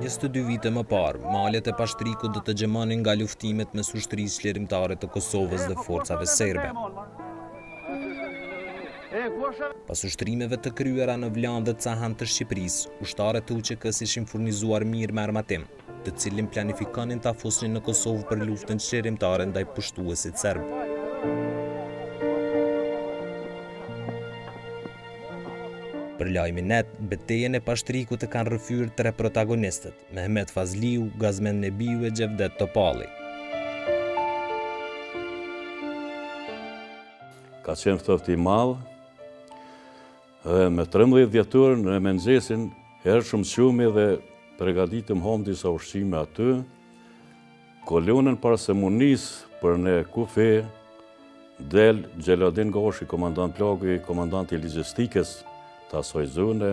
Njëzet e dy vite më parë, malet e Pashtrikut do të gjëmonin nga luftimet mes Ushtrisë Çlirimtare të Kosovës dhe forcave serbe. Pas ushtrimeve të kryera në Vlahën dhe Cahan të Shqipërisë, ushtarët e UÇK-së ishin furnizuar mirë me armatim, të cilin planifikonin ta fusnin në Kosovë për luftën çlirimtare ndaj pushtuesit serb. Për Lajmi net, betejën e Pashtrikut e kanë rrëfyer tre protagonistët, Mehmet Fazliu, Gazmend Nebiu e Xhevdet Topalli. Ka qenë ftohti i madh dhe me trembëdhjetë dhjetor në mengjesin hershëm çumi dhe pregaditëm hamë disa ushqime aty. Kolonën para se m'u nis për në kufi del Xheladin Gashi, komandant Plaku, komandanti i logjistikës të asaj zone,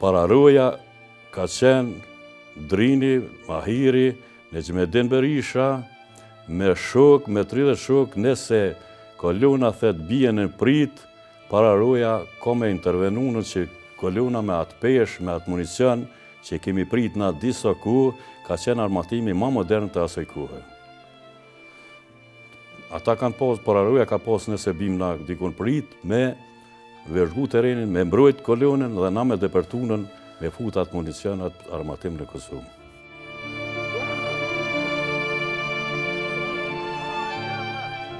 Pararuja ka qenë Drini, Mahiri, Nexhmedin Berisha, me shokë, me tridhjetë shokë, nëse kolona thotë bie në prit, pararuja ka me intervenun që Kolona me atë peshë, me atë municion, që kemi prit na n'atë kohë, ka qenë armatimi ma modern të asoj kohe. Ata kanë pas, pararoja ka pas nëse bimë na dikun prit me vëzhgu terrenin, me mbrojt kolonën dhe na me depërtun me fut atë municion, atë armatim në Kosovë.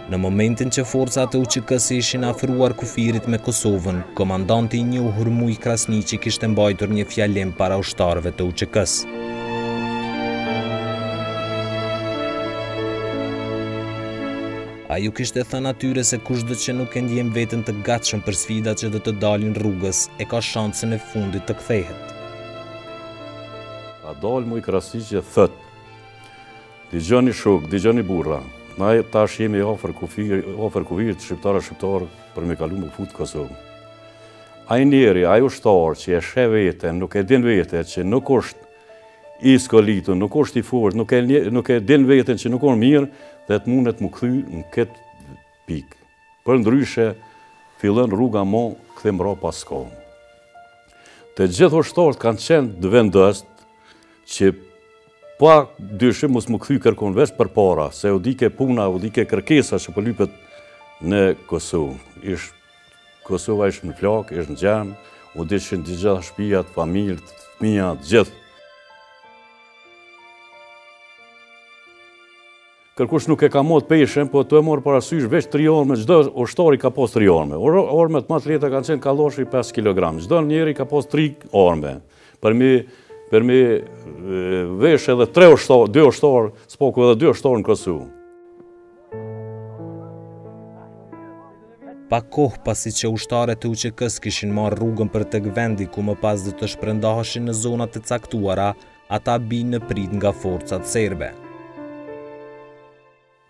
Në momentin që forcat e UQK-s ishin afruar kufirit me Kosovën, komandanti i njohur Mujë Krasniqi kishte mbajtur një fjalim para ushtarëve të UQK-s. Ai ju kishte thënë atyre se kushdo që nuk e ndjen veten të gatshëm për sfidat që do të dalin rrugës, e ka shansin e fundit të kthehet. A dalë Mujë Krasniqi, thotë. Digjoni shokë, digjoni burra. Na tash jemi ofër kufirit shqiptaro-shqiptar për me kalu m'u futë Kosovë. Ai njeri, ai ushtar që e sheh veten, nuk e din veten që nuk osht i skolitur, nuk osht i fortë, nuk e njeh, nuk e din veten që nuk osht mirë le të, mundet m'u kthy në këtë pikë. Përndryshe, fillon rruga, mo kthim mbrapa s'ka. Të gjithë ushtarët kanë qenë të vendostë që pa dyshim mos m'u kthy kërkush veç për para, se u dike puna, u dike kërkesa që po lypet në Kosovë. Ish Kosova ish në flakë, ish në gjëmë, u digjshin të gjitha shpijat, familjet, fëmijat, gjithë. Kërkush nuk e ka mot peshën, po tu e marrë parasysh veç tri armë, çdo ushtar i ka pas tri armë. Armët ma të lehta kanë qenë kallashi 5 kg, çdo njeri ka pas tri armë. Për m'i, për m'i vesh edhe tre ushtarë, dy ushtarë, së paku edhe dy ushtarë në Kosovë. Pak kohë pasi që ushtarët e UÇK-së kishin marrë rrugën për tek vendi ku më pas do të shpërndaheshin në zonat e caktuara, ata bien në pritë nga forcat serbe.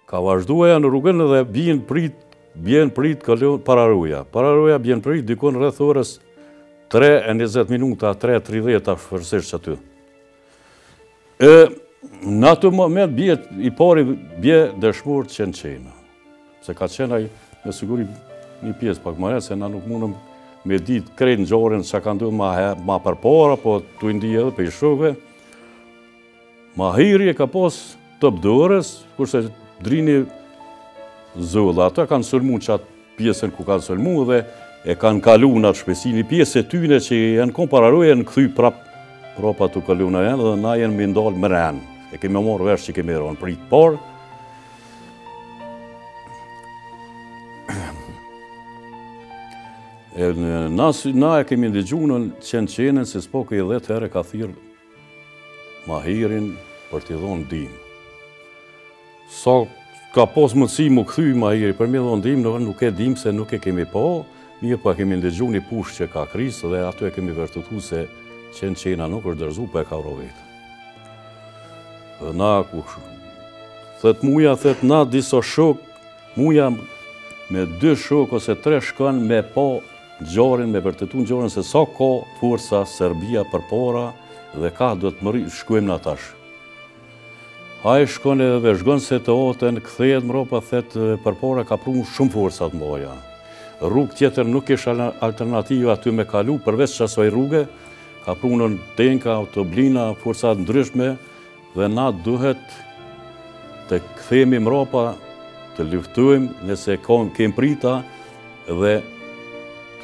Kah vazhdojnë rrugën dhe bien n'pritë, bien n'pritë kalon pararoja. Pararoja bjen n'pritë dikun rreth orës 3 e 20 minuta, 3 e 30 afërsisht aty. E në atë moment bje, i pari bje dëshmor Qen Qena. Se ka qenë ai, me siguri një pjesë pak më e, se na nuk mundëm me ditë krejt ngjarjen që ka ndodh ma, he, ma përpara, po tuj ndi edhe prej shokëve. Mahiri e ka pasë, Top Durrës, kurse Drini Zola, ata kanë sulmu në qatë pjesën ku kanë sulmu dhe e kanë kalu në atë shpejtësi, një pjesë e tyne që janë konë pararojë, janë kthy prapë, prapa të kalu në janë dhe na jemi ndalë më rënë, e kemi marrë vesh që kemi rënë n'pritë parë, Na e kemi ndëgju Qen Qenën se s'po këj dhe atëherë ka thirrë Mahirin për t'i dhonë ndihmë. Sa ka pas mundësi m'u kthy Mahiri për m'i dhonë ndihmë, në vërë nuk e dimë se nuk e kemi pa, mirëpo e kemi ndëgju një pushkë që ka krisë dhe aty e kemi vërtetu se Qen Qena nuk është dorëzu, por po e ka vra veten. Dhe na ku thet Muja, thet na disa shokë, Muja me dy shokë ose tre shkon me pa ngjarjen, me vërtetu ngjarjen se sa ka forca Serbia përpara dhe kah do të mërri, shkojmë na tash. Ai shkon edhe vëzhgon situatën, kthehet mbrapa thet përpara ka pru shumë forca të mëdha. Rrugë tjetër nuk kish alternativë aty me kalu përveç asaj rruge, ka prunë tenka, autoblinda, forca të ndryshme, Dhe na duhet të kthehemi mrapa, të luftojmë nëse kemë prita dhe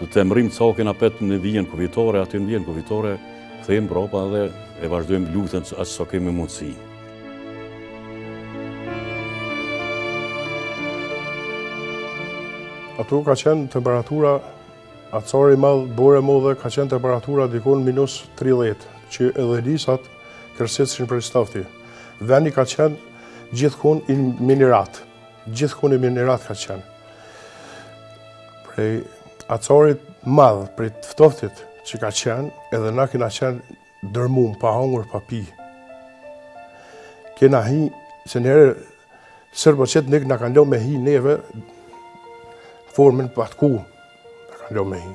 të mbërrijmë cakun apet në vijën kufitare, aty në vijën kufitare, kthehemi mrapa dhe e vazhdojmë luftën aq sa kemi mundësi. Aty ka qenë temperatura Acar i madh borë e modhe ka qenë temperatura dikun minus tridhjetë, që edhe lisat kërcitshin prej s'ftofti. Veni ka qenë gjithkun i minirat. Gjithkun i minirat ka qenë. Prej acarit t'madh, prej t'ftoftit që ka qenë, edhe na kina qenë dërmum, pa hongër, pa pi. Kena hi, se njëherë serbo-çetnikët na kanë lo me hi neve, formën patku, na kanë lo me hi.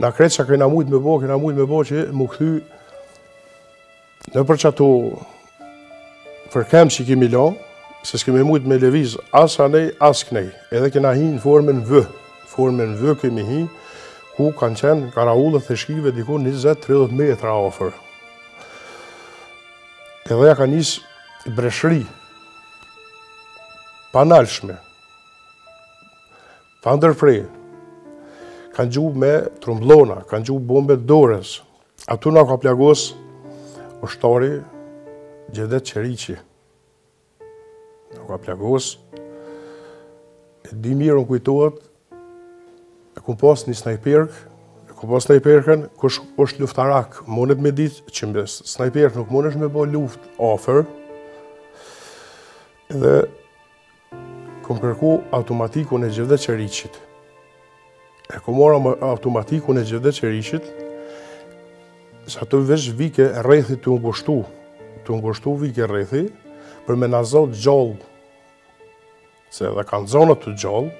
Na krejt çka kena mujtë me bo, kena mujtë me bo që m'u kthy nëpër qatu Ferkem që kemi lo, se s'kemi mujtë me leviz as anej, as knej. Edhe kena hi në formën V. Formën V kemi hi, ku kanë qenë karaullet e shkive diku 20-30 metra ofër. Edhe ja ka nisë breshri, pa nalshme, pa ndërpre, kanë gju me trumblona, kanë gju bombe dorës, Atu na u ka plagos ushtari Xhevdet Qeriqi. Na u ka plagos. E di mirë më kujtohet, e kum pas një snajperkë, e kum pas snajperkën, kush është luftarak, munet me ditë që me snajperkë nuk munesh me bo luftë ofër, dhe Kom kërku automatikun e Xhevdet Qeriqit. E kom morrë automatikun e Xhevdet Qeriqit, se atu veç vike rrethi tu u ngushtu, tu u ngushtu vike rrethi, për me na zo t'gjallë, se edhe kanë zonë të gjallë,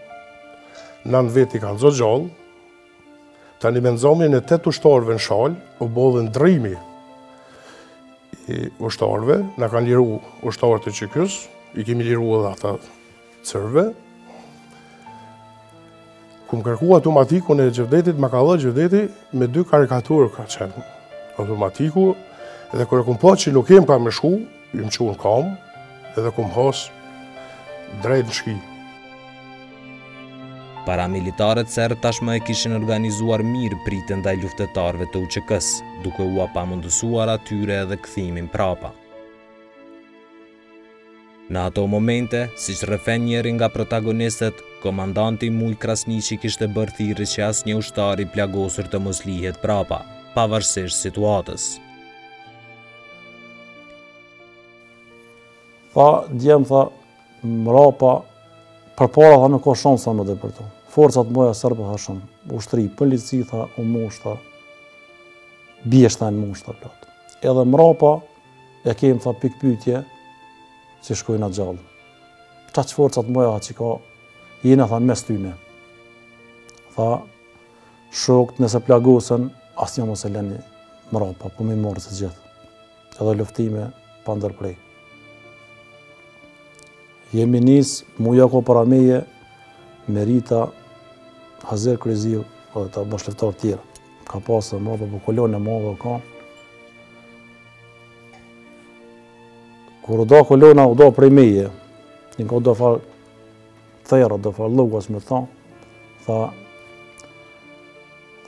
nan veti kanë zo t'gjallë, Tani me nxonjen e tetë ushtarëve në Shalë, u bo edhe ndrimi i ushtarëve, na kanë liru ushtarët e UÇK-së, i kemi liru edhe ata serbët. Kum kërku automatikun e Xhevdetit, ma ka dho Xhevdeti me dy karikatorë ka qenë automatiku, dhe kur e kum pa që nuk kem ka me shku, Jem çu n'kamë, edhe kum hasë drejt në shki. Paramilitarët serbë tashmë e kishin organizuar mirë pritën ndaj luftëtarëve të UÇK-së, duke ua pamundësuar atyre edhe kthimin prapa. Në ato momente, siç rrëfen njëri nga protagonistët, komandanti Mujë Krasniqi kishte bërë thirrje që asnjë ushtar i plagosur të mos lihet prapa, pavarësisht situatës. Tha, djem, tha, mrapa, përpara, tha, nuk ka shans me depërtu. Forcat mbaja serbe, tha, shumë, ushtri, polici, tha, u mush, tha, bjeshka u mush, tha, plot. Edhe mrapa, e kemë, tha, pikëpytje, që shkojna gjallë. Kaq forcat mbaja, tha, qika, jena, tha, mes tyne. Tha, Shokët nëse plagosen, asnjë mos e lëni mrapa, po me i marrë të gjithë. Edhe luftime pa ndërprej. Jemi nisë, Muja ko para meje, Merita, Hazer Kryziu, edhe do bashkëluftar tjerë. Ka pasë dhe mrapa, po kolonë e madhe ka. Kur u da kolona, u da prej meje. Qi ka do farë Therra do far llugash me tha, tha,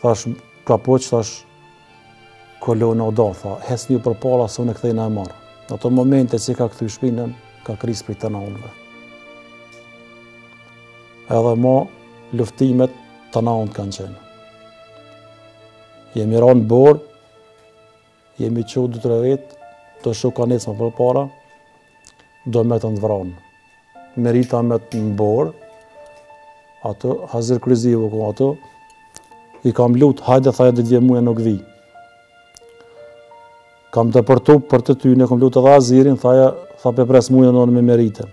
thash, ka poq, thash, kolona u da, tha, hecni përpara, se na kthehna e marrim. N'ato momente që ka kthy shpinën, ka krisë prej tana anve. Edhe ma, luftimet tana anët kanë qenë. Jemi ranë borë, Jemi çu dy tre vetë, do shokë kanë ec ma përpara, do metën të vranë. Merita met në borë, ato, Hazir Kryziu ku ato, i kam lutë, hajde tha deri vje Muja nuk vi. Kam depërtu përmet tyne, kam lutë edhe Hazirin, tha e, tha pe pres Mujën edhe Meritën.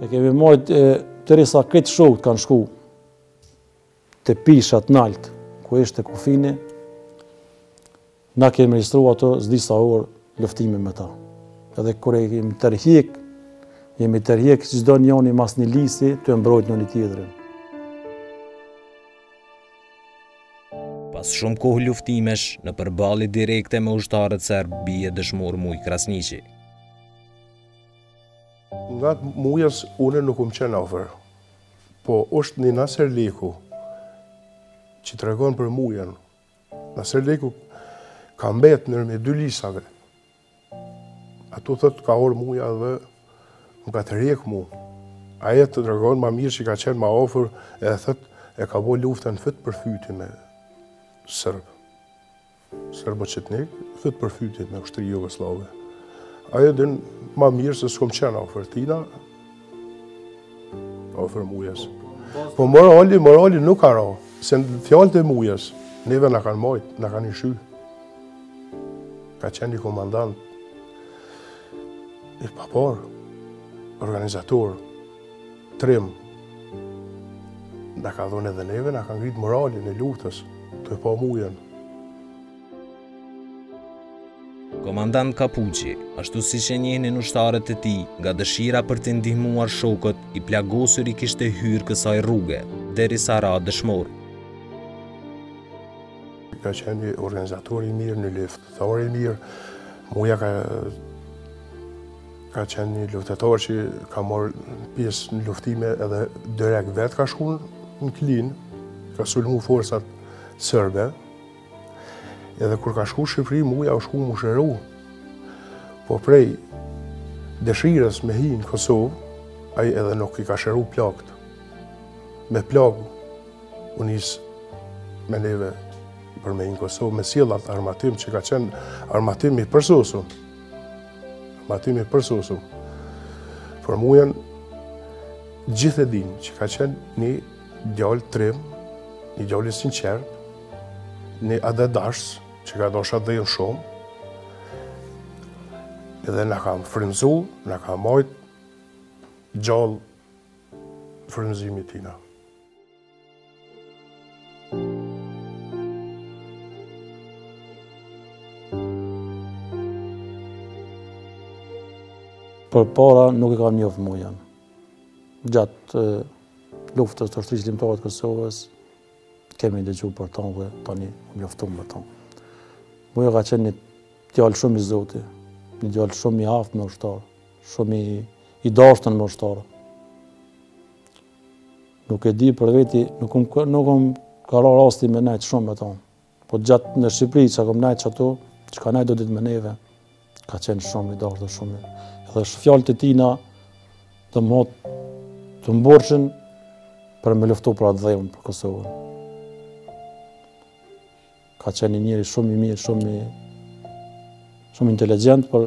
E kemi majt derisa krejt shokët kanë shku te pishat nalt, ku ishte kufini, na kemi regjistru ato s'di sa orë luftime me ta. Edhe kur jemi tërhjek, jemi tërhjek çdo njoni mas një lisi tu e mbrojt njoni-tjetrin. Pas shumë kohë luftimesh, në përballje direkte me ushtarët serbë, bie dëshmor Mujë Krasniqi. Ngat Mujës une nuk kum qenë afer, po është një Naser Lika që tregon për Mujën. Naser Lika ka mbet nërmje dy lisave. Aty thotë ka ardh Muja dhe më ka tërhjek mu. Ai e tregon ma mirë që ka qenë ma afer e thotë e ka bo luftën fyt për fyti me serbë. Serbo-Çetnik, fyt për fyti me ushtri Jugoslave. Ai e din ma mirë se s'kom qenë ofër tina, ofër Mujës. Po morali, morali nuk ka ra, se fjalët e Mujës, neve na kanë majtë, na kanë shty. Ka qenë një komandant, i paparë, organizator, Trim. Na ka dhonë edhe neve, na ka ngrit moralin e luftës, tu e pa Mujën. Komandant Kapuçi, ashtu siç e njihnin ushtarët e tij, nga dëshira për t'i ndihmuar shokët, i plagosur i kishte hyrë kësaj rruge, derisa ra dëshmor. Ka qenë një organizator i mirë, një luftëtar i mirë, Muja ka Ka qenë një luftëtar që ka marrë pjesë në luftime edhe direkt vetë ka shku në Klinë, ka sulmu forcat serbe, edhe kur ka shku Shqipëri, Muja u shku m'u shëru, po prej dëshirës me hi në Kosovë, ai edhe nuk i ka shëru plagët, me plagë u nis me neve për me hi në Kosovë, me sjell armatim që ka qenë armatim i përsosur. Matimi i përsosun, për Mujën, gjithë e dinë që ka qenë një djalë trim, një djalë i sinqertë, një atdhedashës, që ka dashtë atdheun shumë, edhe na ka frymëzu, na ka majtë gjallë frymëzimi i tina. përpara nuk e kam njoft Mujën. Gjatë luftës të Ushtrisë Çlirimtare të Kosovës, kemi dëgju për to dhe tani u njoftëm me to. Muja ka qenë një djalë shumë i zoti, një djalë shumë i aftë me ushtarë, shumë i dashtun me ushtarë. Nuk e di për veti, nuk um nuk um ka ra rasti me nejt shumë me to. Po gjatë në Shqipëri, që kom nejt qaty, që ka nejt do ditë me neve, ka qenë shumë i dashtun dhe shumë. Edhe fjalët e tina, domethonë, të mburrshin, për me luftu për atdheun për Kosovën. Ka qenë ni njeri shumë i mirë, shumë i... shumë inteligent, për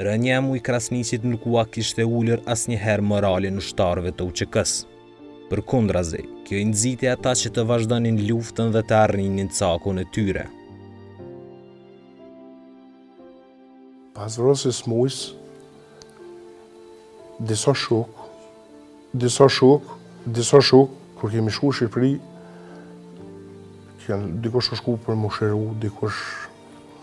Rënia e Mujë Krasniqit nuk ua kishte ulur asnjëherë moralin ushtarëve të UÇK-së. Përkundrazi, kjo i nxiti ata që të vazhdonin luftën dhe të arrinin cakun e tyre. Pas vrasjes s'Mujës, disa shokë, disa shokë, disa shokë, kur kemi shku Shqipëri, kanë dikush u shku për m'u shëru, dikush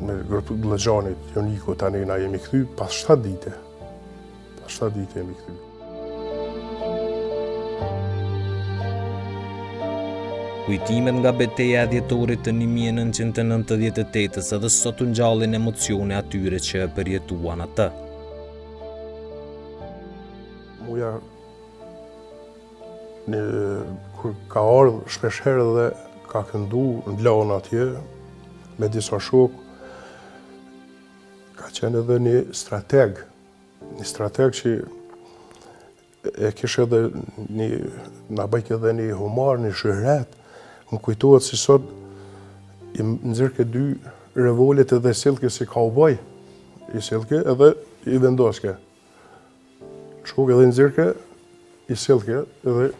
Me Gllogjanit, Junikut, tani na jemi kthy, pas 7 dite. Pas 7 dite jemi kthy. Kujtimet nga beteja e dhjetorit të 1998-ës edhe sot u ngjallin emocione atyre që e përjetuan atë. Muja Në kur ka ardhë shpesh herë dhe ka qëndru në Gjilan atje me disa shokë, ka qenë edhe një strateg, një strateg që e kish edhe një, na bajke edhe një humor, një shyhret, më kujtohet si sot, i nxirrke dy revolet edhe sillke si kauboj, i sillke edhe i vendoske. Shkuk edhe i nxirrke, i sillke edhe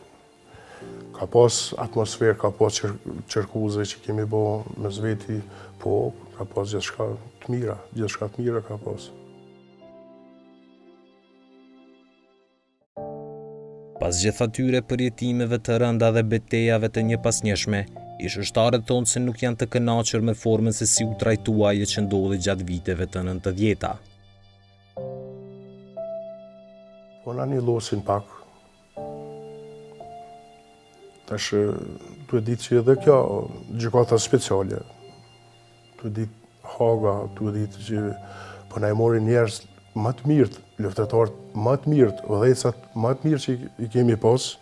ka pas atmosferë, ka pas qërkuze që kemi bo mes veti, po, ka pas gjithçka të mira, gjithçka të mira ka pas. Pas gjithë atyre përjetimeve të rënda dhe betejave të njëpasnjëshme, ish-ushtarët thonë se nuk janë të kënaqur me formën se si u trajtua ajo që ndodhi gjatë viteve të nëntëdhjeta. Po na injorojnë pak. Tash, tu e ditë që edhe kjo gjykata speciale, tu e ditë Haga, tu e ditë që po na i marrin njerëz ma të mirët, luftëtarët ma të mirët, udhëheqsat ma të mirë që i kemi pas,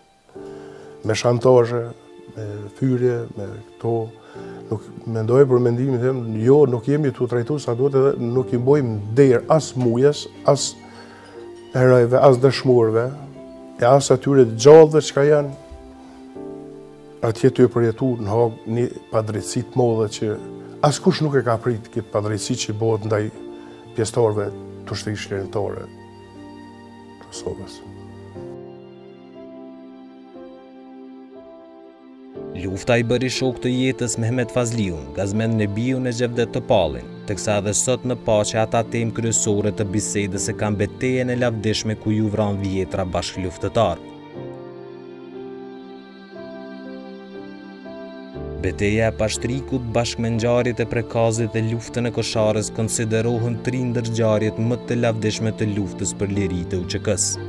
me shantazhe, me fyrje, me këto, nuk mendoj për mendimin tim, jo, nuk jemi tu u trajtu sa duhet edhe nuk i bojmë nder as Mujës, as heronjve, as dëshmorëve, e as atyre t'gjallëve çka janë, atje tu e përjetu në Hagë një padrejtësi t'modhe që askush nuk e ka pritë këtë padrejtësi që i bohet ndaj pjesëtarëve të Ushtrisë Çlirimtare të Kosovës. Lufta i bëri shokë të jetës Mehmet Fazliun, Gazmend Nebiun e Xhevdet Topallin, teksa edhe sot në paqe ata temë kryesore të bisedës e kanë betejën e lavdishme ku ju vranë dhjetëra bashkëluftëtarë. Beteja e Pashtrikut bashkë me ngjarjet e Prekazit dhe luftën e Kosharës konsiderohen tri ndër ngjarjet më të lavdishme të luftës për liri të UÇK-së.